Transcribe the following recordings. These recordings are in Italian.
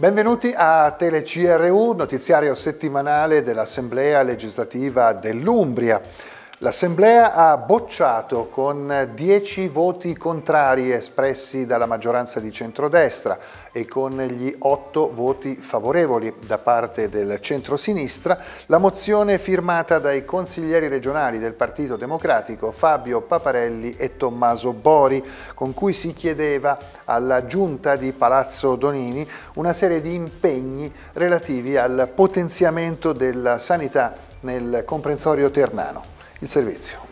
Benvenuti a TeleCRU, notiziario settimanale dell'Assemblea legislativa dell'Umbria. L'Assemblea ha bocciato con 10 voti contrari espressi dalla maggioranza di centrodestra e con gli 8 voti favorevoli da parte del centrosinistra la mozione firmata dai consiglieri regionali del Partito Democratico Fabio Paparelli e Tommaso Bori con cui si chiedeva alla giunta di Palazzo Donini una serie di impegni relativi al potenziamento della sanità nel comprensorio ternano il servizio.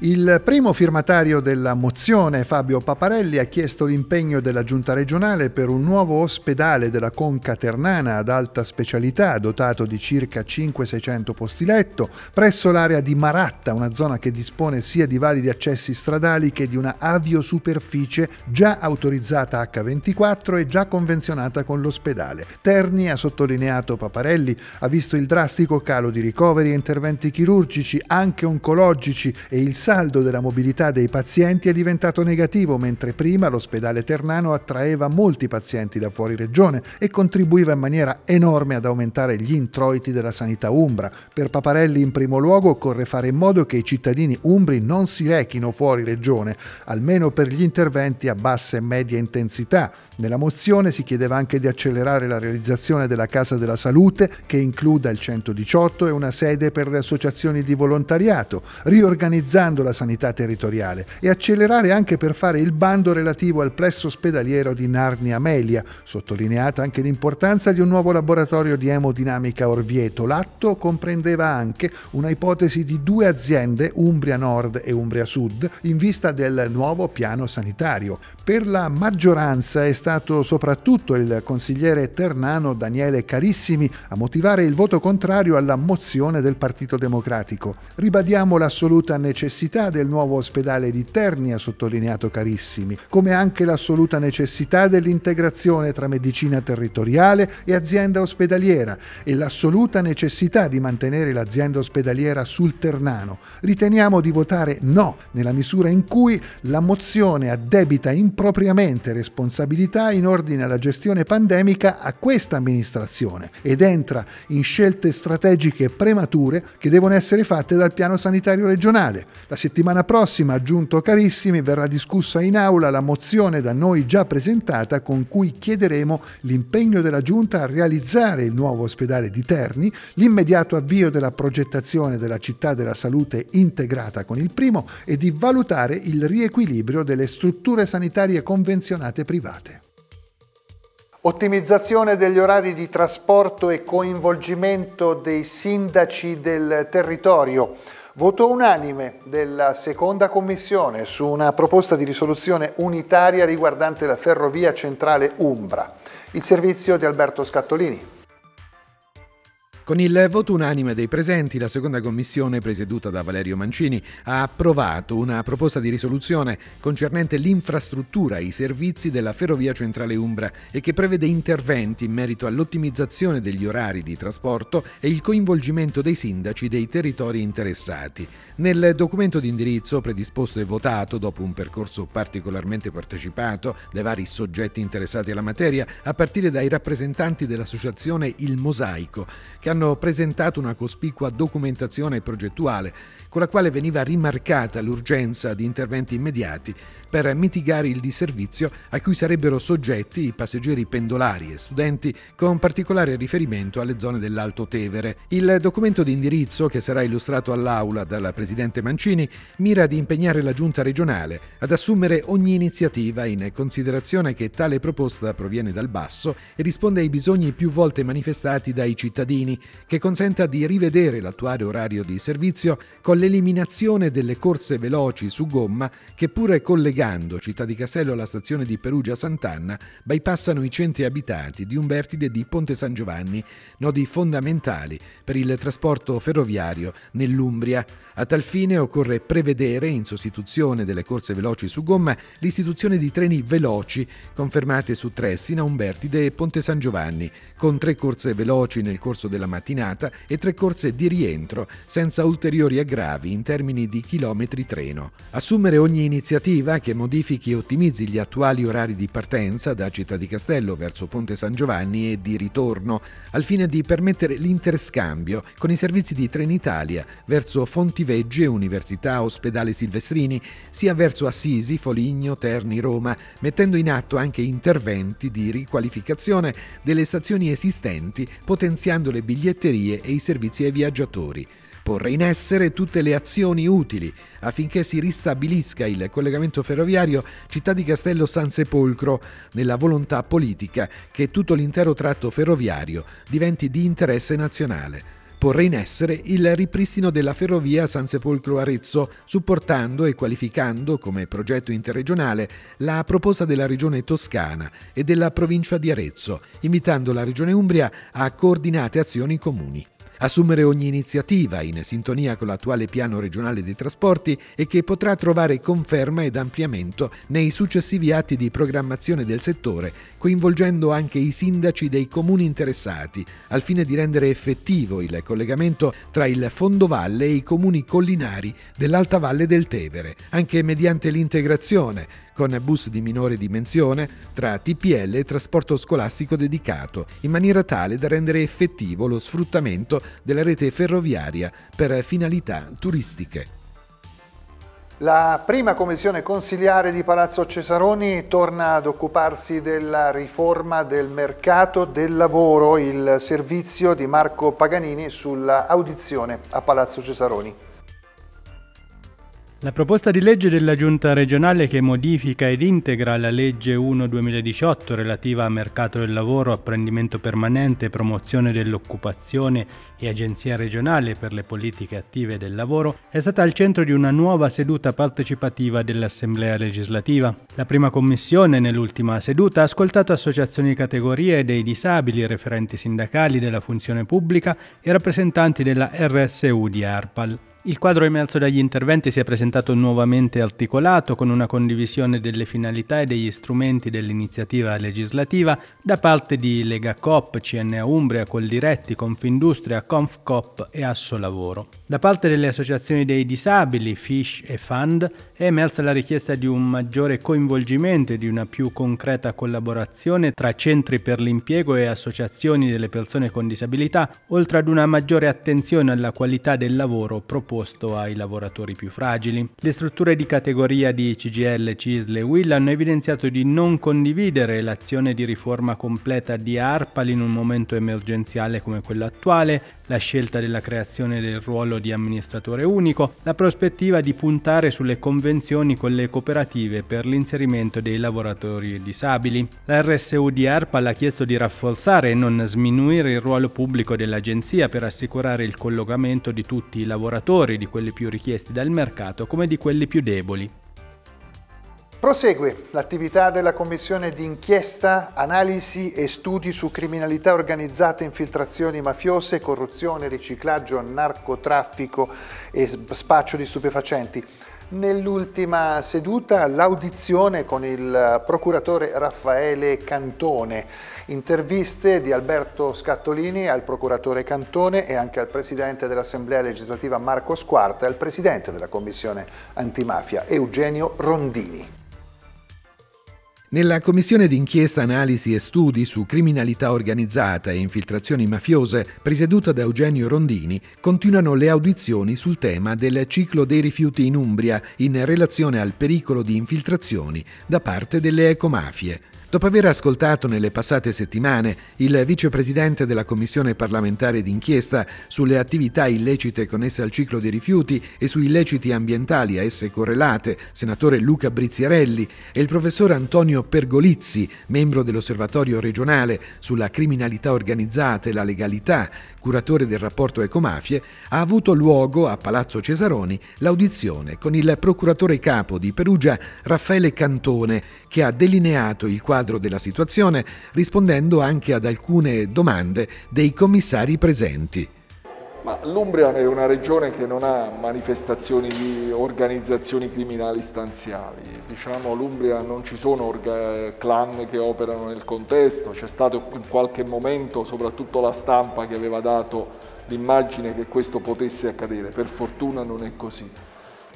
Il primo firmatario della mozione, Fabio Paparelli, ha chiesto l'impegno della Giunta regionale per un nuovo ospedale della Conca Ternana ad alta specialità, dotato di circa 500-600 posti letto, presso l'area di Maratta, una zona che dispone sia di validi accessi stradali che di una aviosuperficie già autorizzata H24 e già convenzionata con l'ospedale. Terni, ha sottolineato Paparelli, ha visto il drastico calo di ricoveri e interventi chirurgici, anche oncologici e il saldo della mobilità dei pazienti è diventato negativo, mentre prima l'ospedale Ternano attraeva molti pazienti da fuori regione e contribuiva in maniera enorme ad aumentare gli introiti della sanità umbra. Per Paparelli in primo luogo occorre fare in modo che i cittadini umbri non si rechino fuori regione, almeno per gli interventi a bassa e media intensità. Nella mozione si chiedeva anche di accelerare la realizzazione della Casa della Salute che includa il 118 e una sede per le associazioni di volontariato, riorganizzando migliorando la sanità territoriale e accelerare anche per fare il bando relativo al plesso ospedaliero di Narni Amelia, sottolineata anche l'importanza di un nuovo laboratorio di emodinamica Orvieto. L'atto comprendeva anche una ipotesi di due aziende, Umbria Nord e Umbria Sud, in vista del nuovo piano sanitario. Per la maggioranza è stato soprattutto il consigliere ternano Daniele Carissimi a motivare il voto contrario alla mozione del Partito Democratico. Ribadiamo l'assoluta necessità necessità del nuovo ospedale di Terni, ha sottolineato Carissimi, come anche l'assoluta necessità dell'integrazione tra medicina territoriale e azienda ospedaliera e l'assoluta necessità di mantenere l'azienda ospedaliera sul Ternano. Riteniamo di votare no nella misura in cui la mozione addebita impropriamente responsabilità in ordine alla gestione pandemica a questa amministrazione ed entra in scelte strategiche premature che devono essere fatte dal piano sanitario regionale. La settimana prossima, aggiunto carissimi, verrà discussa in aula la mozione da noi già presentata con cui chiederemo l'impegno della Giunta a realizzare il nuovo ospedale di Terni, l'immediato avvio della progettazione della città della salute integrata con il primo e di valutare il riequilibrio delle strutture sanitarie convenzionate private. Ottimizzazione degli orari di trasporto e coinvolgimento dei sindaci del territorio. Voto unanime della seconda commissione su una proposta di risoluzione unitaria riguardante la ferrovia centrale Umbra. Il servizio di Alberto Scattolini. Con il voto unanime dei presenti, la seconda commissione, presieduta da Valerio Mancini, ha approvato una proposta di risoluzione concernente l'infrastruttura e i servizi della Ferrovia Centrale Umbra e che prevede interventi in merito all'ottimizzazione degli orari di trasporto e il coinvolgimento dei sindaci dei territori interessati. Nel documento di indirizzo predisposto e votato dopo un percorso particolarmente partecipato dai vari soggetti interessati alla materia, a partire dai rappresentanti dell'associazione Il Mosaico, che hanno hanno presentato una cospicua documentazione progettuale con la quale veniva rimarcata l'urgenza di interventi immediati per mitigare il disservizio a cui sarebbero soggetti i passeggeri pendolari e studenti, con particolare riferimento alle zone dell'Alto Tevere. Il documento di indirizzo, che sarà illustrato all'Aula dal Presidente Mancini, mira ad impegnare la Giunta regionale ad assumere ogni iniziativa in considerazione che tale proposta proviene dal basso e risponde ai bisogni più volte manifestati dai cittadini, che consenta di rivedere l'attuale orario di servizio con l'eliminazione delle corse veloci su gomma che pure collegando Città di Castello alla stazione di Perugia Sant'Anna bypassano i centri abitati di Umbertide e di Ponte San Giovanni, nodi fondamentali per il trasporto ferroviario nell'Umbria. A tal fine occorre prevedere, in sostituzione delle corse veloci su gomma, l'istituzione di treni veloci confermate su Tressina, Umbertide e Ponte San Giovanni, con tre corse veloci nel corso della mattinata e tre corse di rientro, senza ulteriori aggravi gravi in termini di chilometri treno. Assumere ogni iniziativa che modifichi e ottimizzi gli attuali orari di partenza da Città di Castello verso Ponte San Giovanni e di ritorno, al fine di permettere l'interscambio con i servizi di Trenitalia verso Fontivegge, Università Ospedale Silvestrini, sia verso Assisi, Foligno, Terni, Roma, mettendo in atto anche interventi di riqualificazione delle stazioni esistenti, potenziando le biglietterie e i servizi ai viaggiatori porre in essere tutte le azioni utili affinché si ristabilisca il collegamento ferroviario Città di Castello San Sepolcro nella volontà politica che tutto l'intero tratto ferroviario diventi di interesse nazionale. Porre in essere il ripristino della ferrovia San Sepolcro Arezzo, supportando e qualificando come progetto interregionale la proposta della Regione Toscana e della provincia di Arezzo, invitando la Regione Umbria a coordinate azioni comuni assumere ogni iniziativa in sintonia con l'attuale piano regionale dei trasporti e che potrà trovare conferma ed ampliamento nei successivi atti di programmazione del settore, coinvolgendo anche i sindaci dei comuni interessati, al fine di rendere effettivo il collegamento tra il fondovalle e i comuni collinari dell'Alta Valle del Tevere, anche mediante l'integrazione con bus di minore dimensione tra TPL e trasporto scolastico dedicato, in maniera tale da rendere effettivo lo sfruttamento della rete ferroviaria per finalità turistiche. La prima commissione consigliare di Palazzo Cesaroni torna ad occuparsi della riforma del mercato del lavoro, il servizio di Marco Paganini sull'audizione a Palazzo Cesaroni. La proposta di legge della Giunta regionale che modifica ed integra la legge 1-2018 relativa a mercato del lavoro, apprendimento permanente, promozione dell'occupazione e agenzia regionale per le politiche attive del lavoro è stata al centro di una nuova seduta partecipativa dell'Assemblea legislativa. La prima commissione nell'ultima seduta ha ascoltato associazioni di categorie dei disabili, referenti sindacali della funzione pubblica e rappresentanti della RSU di ARPAL. Il quadro emerso dagli interventi si è presentato nuovamente articolato con una condivisione delle finalità e degli strumenti dell'iniziativa legislativa da parte di Lega Coop, CNA Umbria, Coldiretti, Confindustria, Confcop e Asso Lavoro. Da parte delle associazioni dei disabili, Fish e Fund, è emersa la richiesta di un maggiore coinvolgimento e di una più concreta collaborazione tra centri per l'impiego e associazioni delle persone con disabilità, oltre ad una maggiore attenzione alla qualità del lavoro proposto proposto ai lavoratori più fragili. Le strutture di categoria di CGL, CISL e WIL hanno evidenziato di non condividere l'azione di riforma completa di ARPAL in un momento emergenziale come quello attuale, la scelta della creazione del ruolo di amministratore unico, la prospettiva di puntare sulle convenzioni con le cooperative per l'inserimento dei lavoratori disabili. La RSU di ARPAL ha chiesto di rafforzare e non sminuire il ruolo pubblico dell'agenzia per assicurare il collocamento di tutti i lavoratori migliori di quelli più richiesti dal mercato come di quelli più deboli. Prosegue l'attività della Commissione di inchiesta, analisi e studi su criminalità organizzata, infiltrazioni mafiose, corruzione, riciclaggio, narcotraffico e spaccio di stupefacenti. Nell'ultima seduta l'audizione con il procuratore Raffaele Cantone, interviste di Alberto Scattolini al procuratore Cantone e anche al presidente dell'Assemblea legislativa Marco Squarta e al presidente della Commissione antimafia Eugenio Rondini. Nella commissione d'inchiesta analisi e studi su criminalità organizzata e infiltrazioni mafiose, presieduta da Eugenio Rondini, continuano le audizioni sul tema del ciclo dei rifiuti in Umbria in relazione al pericolo di infiltrazioni da parte delle ecomafie. Dopo aver ascoltato nelle passate settimane il vicepresidente della Commissione parlamentare d'inchiesta sulle attività illecite connesse al ciclo dei rifiuti e sui illeciti ambientali a esse correlate, senatore Luca Briziarelli, e il professor Antonio Pergolizzi, membro dell'Osservatorio regionale sulla criminalità organizzata e la legalità, curatore del rapporto Ecomafie, ha avuto luogo a Palazzo Cesaroni l'audizione con il procuratore capo di Perugia Raffaele Cantone, che ha delineato il quadro della situazione rispondendo anche ad alcune domande dei commissari presenti. L'Umbria è una regione che non ha manifestazioni di organizzazioni criminali stanziali. Diciamo l'Umbria non ci sono clan che operano nel contesto, c'è stato in qualche momento soprattutto la stampa che aveva dato l'immagine che questo potesse accadere, per fortuna non è così.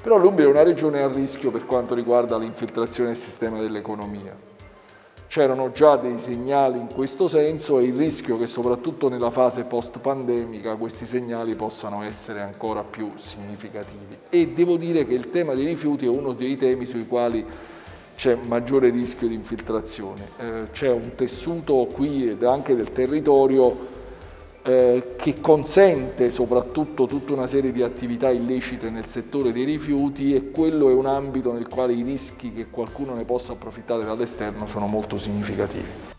Però l'Umbria è una regione a rischio per quanto riguarda l'infiltrazione del sistema dell'economia c'erano già dei segnali in questo senso e il rischio che soprattutto nella fase post-pandemica questi segnali possano essere ancora più significativi. E devo dire che il tema dei rifiuti è uno dei temi sui quali c'è maggiore rischio di infiltrazione. Eh, c'è un tessuto qui ed anche del territorio eh, che consente soprattutto tutta una serie di attività illecite nel settore dei rifiuti e quello è un ambito nel quale i rischi che qualcuno ne possa approfittare dall'esterno sono molto significativi.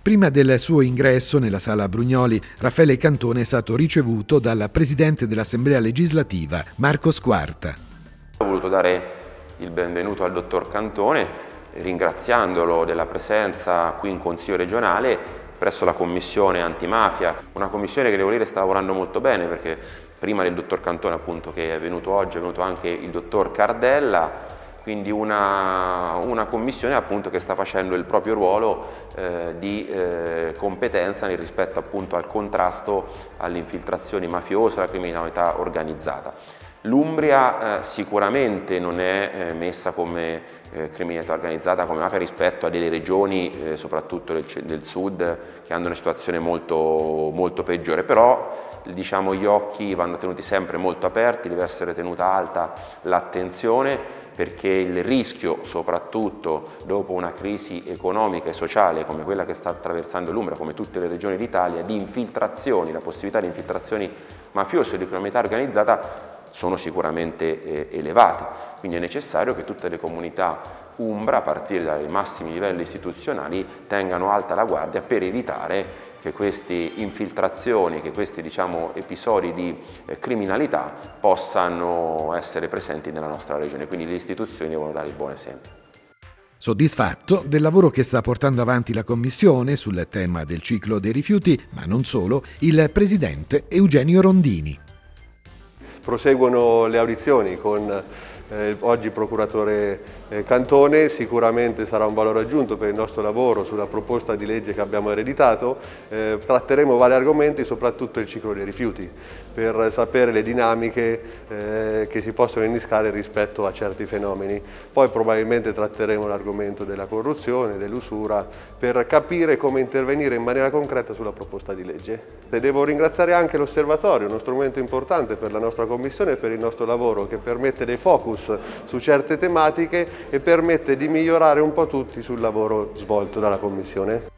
Prima del suo ingresso nella sala Brugnoli, Raffaele Cantone è stato ricevuto dal Presidente dell'Assemblea legislativa, Marco Squarta. Ho voluto dare il benvenuto al Dottor Cantone, ringraziandolo della presenza qui in Consiglio regionale presso la commissione antimafia, una commissione che devo dire sta lavorando molto bene perché prima del dottor Cantone appunto che è venuto oggi è venuto anche il dottor Cardella, quindi una, una commissione appunto che sta facendo il proprio ruolo eh, di eh, competenza nel rispetto appunto al contrasto alle infiltrazioni mafiose, alla criminalità organizzata. L'Umbria eh, sicuramente non è eh, messa come eh, criminalità organizzata, come mafia rispetto a delle regioni, eh, soprattutto del, del, sud, che hanno una situazione molto, molto peggiore, però diciamo, gli occhi vanno tenuti sempre molto aperti, deve essere tenuta alta l'attenzione perché il rischio, soprattutto dopo una crisi economica e sociale come quella che sta attraversando l'Umbria, come tutte le regioni d'Italia, di infiltrazioni, la possibilità di infiltrazioni mafiose o di criminalità organizzata sono sicuramente eh, elevate, quindi è necessario che tutte le comunità Umbra, a partire dai massimi livelli istituzionali, tengano alta la guardia per evitare che queste infiltrazioni, che questi diciamo, episodi di eh, criminalità possano essere presenti nella nostra regione, quindi le istituzioni devono dare il buon esempio. Soddisfatto del lavoro che sta portando avanti la Commissione sul tema del ciclo dei rifiuti, ma non solo, il Presidente Eugenio Rondini. Proseguono le audizioni con eh, oggi procuratore eh, Cantone, sicuramente sarà un valore aggiunto per il nostro lavoro sulla proposta di legge che abbiamo ereditato. Eh, tratteremo vari argomenti, soprattutto il ciclo dei rifiuti, per sapere le dinamiche eh, che si possono innescare rispetto a certi fenomeni. Poi probabilmente tratteremo l'argomento della corruzione, dell'usura, per capire come intervenire in maniera concreta sulla proposta di legge. E devo ringraziare anche l'Osservatorio, uno strumento importante per la nostra Commissione e per il nostro lavoro, che permette dei focus su certe tematiche e permette di migliorare un po' tutti sul lavoro svolto dalla Commissione.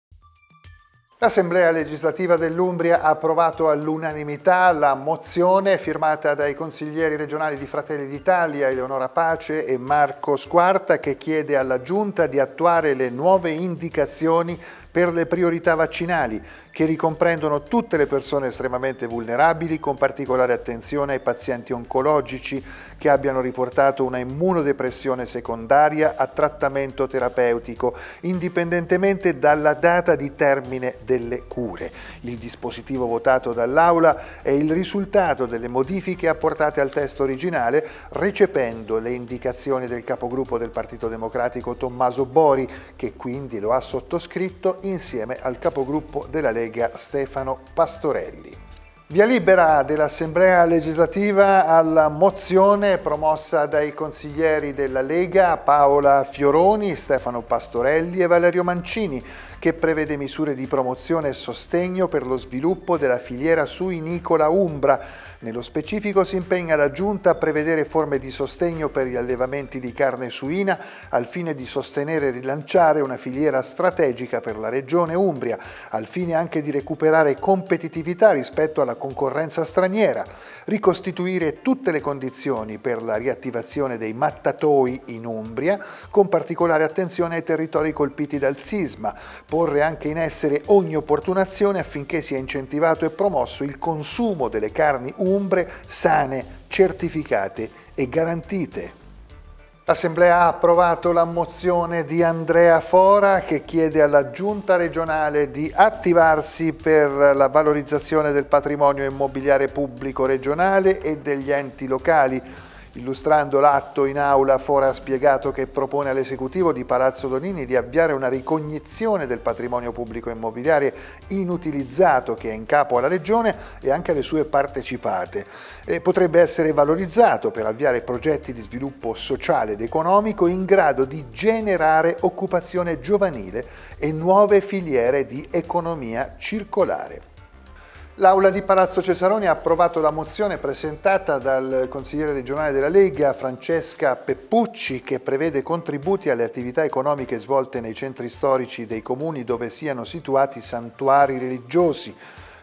L'Assemblea legislativa dell'Umbria ha approvato all'unanimità la mozione firmata dai consiglieri regionali di Fratelli d'Italia, Eleonora Pace e Marco Squarta, che chiede alla Giunta di attuare le nuove indicazioni per le priorità vaccinali che ricomprendono tutte le persone estremamente vulnerabili con particolare attenzione ai pazienti oncologici che abbiano riportato una immunodepressione secondaria a trattamento terapeutico indipendentemente dalla data di termine delle cure. Il dispositivo votato dall'Aula è il risultato delle modifiche apportate al testo originale recependo le indicazioni del capogruppo del Partito Democratico Tommaso Bori che quindi lo ha sottoscritto insieme al capogruppo della Lega Stefano Pastorelli. Via libera dell'Assemblea legislativa alla mozione promossa dai consiglieri della Lega Paola Fioroni, Stefano Pastorelli e Valerio Mancini, che prevede misure di promozione e sostegno per lo sviluppo della filiera suinicola Umbra nello specifico si impegna la Giunta a prevedere forme di sostegno per gli allevamenti di carne suina al fine di sostenere e rilanciare una filiera strategica per la regione Umbria, al fine anche di recuperare competitività rispetto alla concorrenza straniera, ricostituire tutte le condizioni per la riattivazione dei mattatoi in Umbria, con particolare attenzione ai territori colpiti dal sisma, porre anche in essere ogni opportunazione affinché sia incentivato e promosso il consumo delle carni umbre sane, certificate e garantite. L'Assemblea ha approvato la mozione di Andrea Fora che chiede alla Giunta regionale di attivarsi per la valorizzazione del patrimonio immobiliare pubblico regionale e degli enti locali Illustrando l'atto in aula, Fora ha spiegato che propone all'esecutivo di Palazzo Donini di avviare una ricognizione del patrimonio pubblico immobiliare inutilizzato che è in capo alla Regione e anche alle sue partecipate. E potrebbe essere valorizzato per avviare progetti di sviluppo sociale ed economico in grado di generare occupazione giovanile e nuove filiere di economia circolare. L'Aula di Palazzo Cesaroni ha approvato la mozione presentata dal consigliere regionale della Lega Francesca Peppucci che prevede contributi alle attività economiche svolte nei centri storici dei comuni dove siano situati santuari religiosi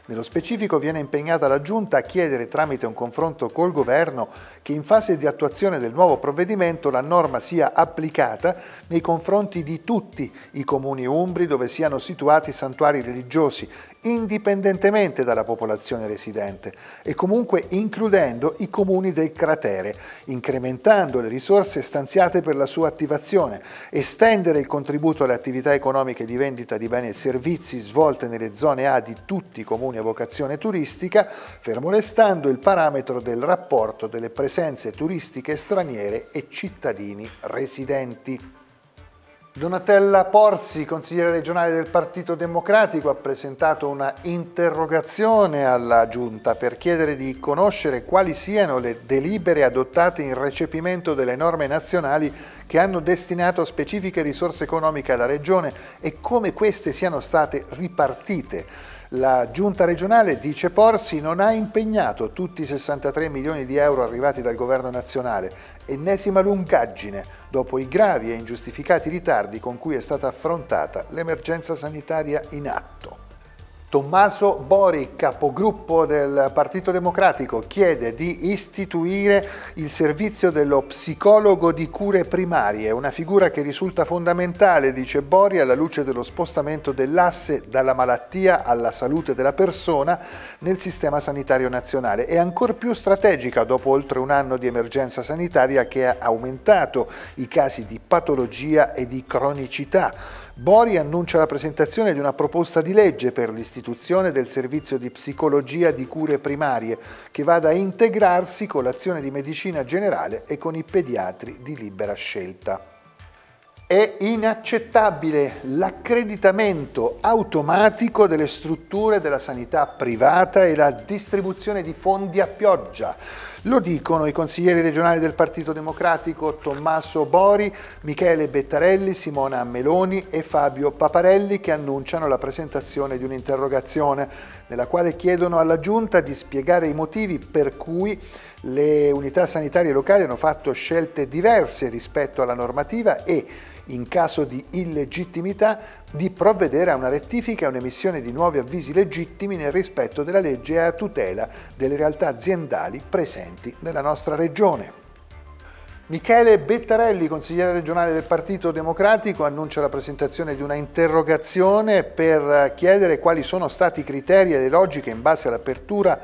nello specifico viene impegnata la Giunta a chiedere tramite un confronto col Governo che in fase di attuazione del nuovo provvedimento la norma sia applicata nei confronti di tutti i comuni umbri dove siano situati santuari religiosi, indipendentemente dalla popolazione residente e comunque includendo i comuni del cratere, incrementando le risorse stanziate per la sua attivazione, estendere il contributo alle attività economiche di vendita di beni e servizi svolte nelle zone A di tutti i comuni a vocazione turistica, fermo restando il parametro del rapporto delle presenze turistiche straniere e cittadini residenti. Donatella Porzi, consigliere regionale del Partito Democratico, ha presentato una interrogazione alla Giunta per chiedere di conoscere quali siano le delibere adottate in recepimento delle norme nazionali che hanno destinato specifiche risorse economiche alla Regione e come queste siano state ripartite la giunta regionale, dice Porsi, non ha impegnato tutti i 63 milioni di euro arrivati dal governo nazionale, ennesima lungaggine dopo i gravi e ingiustificati ritardi con cui è stata affrontata l'emergenza sanitaria in atto. Tommaso Bori, capogruppo del Partito Democratico, chiede di istituire il servizio dello psicologo di cure primarie, una figura che risulta fondamentale, dice Bori, alla luce dello spostamento dell'asse dalla malattia alla salute della persona nel sistema sanitario nazionale. E ancora più strategica dopo oltre un anno di emergenza sanitaria che ha aumentato i casi di patologia e di cronicità Bori annuncia la presentazione di una proposta di legge per l'istituzione del servizio di psicologia di cure primarie che vada a integrarsi con l'azione di medicina generale e con i pediatri di libera scelta. È inaccettabile l'accreditamento automatico delle strutture della sanità privata e la distribuzione di fondi a pioggia. Lo dicono i consiglieri regionali del Partito Democratico Tommaso Bori, Michele Bettarelli, Simona Meloni e Fabio Paparelli che annunciano la presentazione di un'interrogazione nella quale chiedono alla Giunta di spiegare i motivi per cui le unità sanitarie locali hanno fatto scelte diverse rispetto alla normativa e in caso di illegittimità, di provvedere a una rettifica e un'emissione di nuovi avvisi legittimi nel rispetto della legge e a tutela delle realtà aziendali presenti nella nostra regione. Michele Bettarelli, consigliere regionale del Partito Democratico, annuncia la presentazione di una interrogazione per chiedere quali sono stati i criteri e le logiche in base all'apertura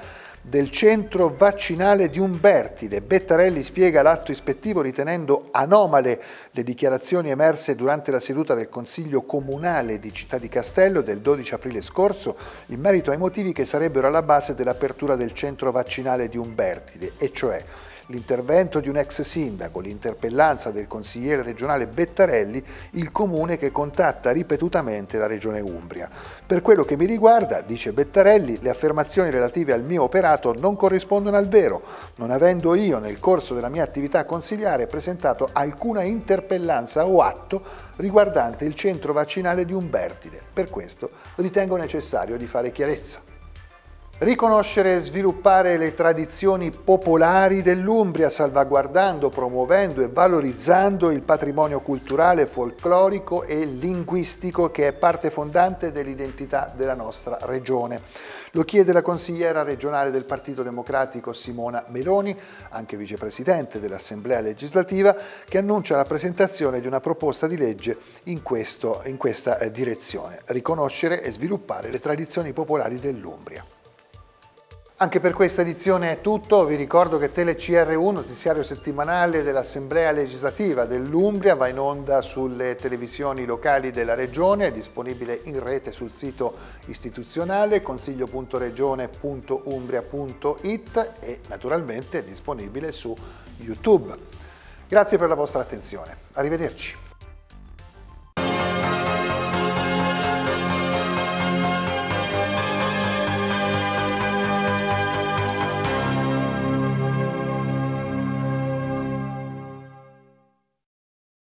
del centro vaccinale di Umbertide. Bettarelli spiega l'atto ispettivo ritenendo anomale le dichiarazioni emerse durante la seduta del Consiglio Comunale di Città di Castello del 12 aprile scorso in merito ai motivi che sarebbero alla base dell'apertura del centro vaccinale di Umbertide, e cioè l'intervento di un ex sindaco, l'interpellanza del consigliere regionale Bettarelli, il comune che contatta ripetutamente la regione Umbria. Per quello che mi riguarda, dice Bettarelli, le affermazioni relative al mio operato non corrispondono al vero, non avendo io nel corso della mia attività consigliare presentato alcuna interpellanza o atto riguardante il centro vaccinale di Umbertide. Per questo ritengo necessario di fare chiarezza. Riconoscere e sviluppare le tradizioni popolari dell'Umbria, salvaguardando, promuovendo e valorizzando il patrimonio culturale, folclorico e linguistico che è parte fondante dell'identità della nostra regione. Lo chiede la consigliera regionale del Partito Democratico Simona Meloni, anche vicepresidente dell'Assemblea legislativa, che annuncia la presentazione di una proposta di legge in, questo, in questa eh, direzione, riconoscere e sviluppare le tradizioni popolari dell'Umbria. Anche per questa edizione è tutto, vi ricordo che TeleCR1, notiziario settimanale dell'Assemblea legislativa dell'Umbria, va in onda sulle televisioni locali della regione, è disponibile in rete sul sito istituzionale consiglio.regione.umbria.it e naturalmente è disponibile su YouTube. Grazie per la vostra attenzione, arrivederci.